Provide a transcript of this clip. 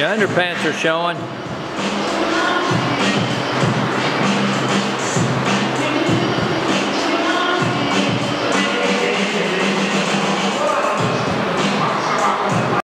Your underpants are showing.